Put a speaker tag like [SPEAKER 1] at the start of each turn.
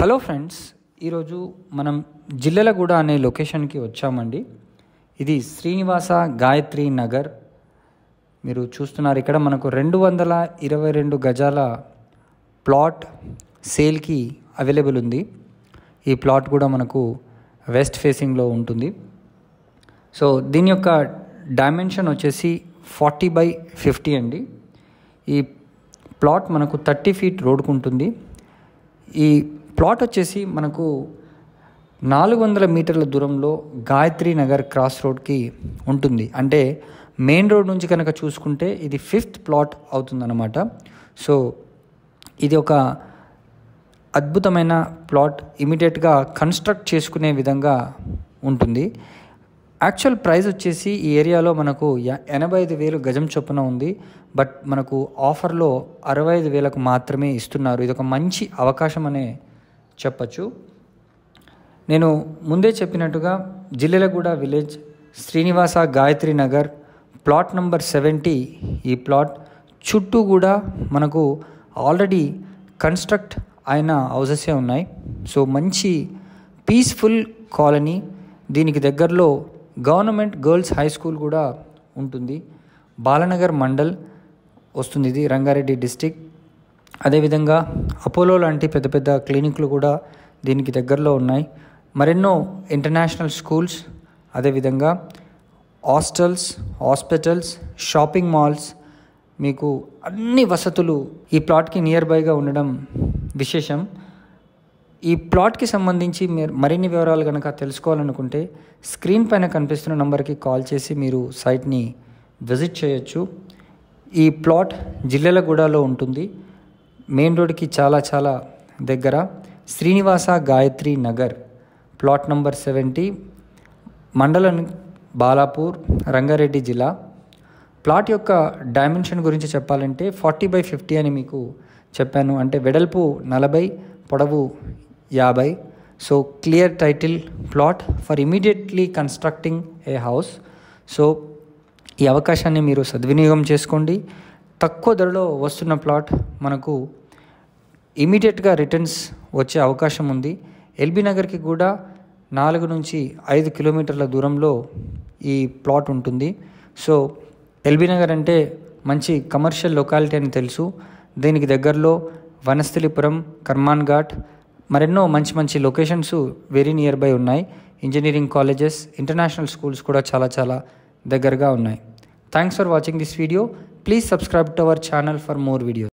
[SPEAKER 1] Hello friends ఈరోజు మనం జిల్లెలగూడ అనే లొకేషన్కి వచ్చామండి. ఇది శ్రీనివాస గాయత్రి నగర్. మీరు చూస్తున్నారు ఇక్కడ మనకు రెండు వందల ఇరవై రెండు గజాల ప్లాట్ సేల్కి అవైలబుల్ ఉంది. ఈ ప్లాట్ కూడా మనకు వెస్ట్ ఫేసింగ్లో ఉంటుంది. సో దీని యొక్క డైమెన్షన్ వచ్చేసి ఫార్టీ బై ఫిఫ్టీ అండి. ఈ ప్లాట్ మనకు థర్టీ ఫీట్ రోడ్కు ఉంటుంది. ఈ ప్లాట్ వచ్చేసి మనకు నాలుగు వందల మీటర్ల దూరంలో గాయత్రి నగర్ క్రాస్ రోడ్కి ఉంటుంది. అంటే మెయిన్ రోడ్ నుంచి కనుక చూసుకుంటే ఇది ఫిఫ్త్ ప్లాట్ అవుతుందన్నమాట. సో ఇది ఒక అద్భుతమైన ప్లాట్ ఇమీడియట్గా కన్స్ట్రక్ట్ చేసుకునే విధంగా ఉంటుంది. యాక్చువల్ ప్రైస్ వచ్చేసి ఈ ఏరియాలో మనకు ఎనభై ఐదు వేలు గజం చొప్పున ఉంది. బట్ మనకు ఆఫర్లో అరవై ఐదు వేలకు మాత్రమే ఇస్తున్నారు. ఇది ఒక మంచి అవకాశం అనే చెప్పచ్చు. నేను ముందే చెప్పినట్టుగా Jillelguda village Srinivasa Gayatri Nagar plot number seventy ఈ ప్లాట్ చుట్టూ కూడా మనకు ఆల్రెడీ కన్స్ట్రక్ట్ అయిన హౌసెసే ఉన్నాయి. సో మంచి పీస్ఫుల్ కాలనీ దీనికి దగ్గరలో గవర్నమెంట్ గర్ల్స్ హై స్కూల్ కూడా ఉంటుంది. బాలనగర్ మండల్ వస్తుంది ఇది రంగారెడ్డి డిస్టిక్. అదేవిధంగా అపోలో లాంటి పెద్ద పెద్ద క్లినిక్లు కూడా దీనికి దగ్గరలో ఉన్నాయి. మరెన్నో ఇంటర్నేషనల్ స్కూల్స్ అదేవిధంగా హాస్టల్స్ హాస్పిటల్స్ షాపింగ్ మాల్స్ మీకు అన్ని వసతులు ఈ ప్లాట్కి నియర్ బైగా ఉండడం విశేషం. ఈ ప్లాట్కి సంబంధించి మీరు మరిన్ని వివరాలు కనుక తెలుసుకోవాలనుకుంటే స్క్రీన్ పైన కనిపిస్తున్న నంబర్కి కాల్ చేసి మీరు సైట్ని విజిట్ చేయొచ్చు. ఈ ప్లాట్ జిల్లెలగూడలో ఉంటుంది. మెయిన్ రోడ్కి చాలా చాలా దగ్గర Srinivasa Gayatri Nagar. Plot number seventy మండలం బాలాపూర్ రంగారెడ్డి జిల్లా. ప్లాట్ యొక్క డైమెన్షన్ గురించి చెప్పాలంటే ఫార్టీ బై ఫిఫ్టీ అని మీకు చెప్పాను. అంటే వెడల్పు నలభై పొడవు యాభై. So clear title plot for immediately constructing a house. So ఈ అవకాశాన్ని మీరు సద్వినియోగం చేసుకోండి. తక్కువ ధరలో వస్తున్న ప్లాట్ మనకు ఇమీడియట్గా రిటర్న్స్ వచ్చే అవకాశం ఉంది. ఎల్బీ నగర్కి కూడా నాలుగు నుంచి ఐదు కిలోమీటర్ల దూరంలో ఈ ప్లాట్ ఉంటుంది. సో ఎల్బీ నగర్ అంటే మంచి కమర్షియల్ లొకాలిటీ అని తెలుసు. దీనికి దగ్గరలో వనస్థలిపురం కర్మాన్ ఘాట్ మరెన్నో మంచి మంచి లొకేషన్స్ వెరీ నియర్ బై ఉన్నాయి. ఇంజనీరింగ్ కాలేజెస్ ఇంటర్నేషనల్ స్కూల్స్ కూడా చాలా చాలా దగ్గరగా ఉన్నాయి. Thanks for watching this video. Please subscribe to our channel for more videos.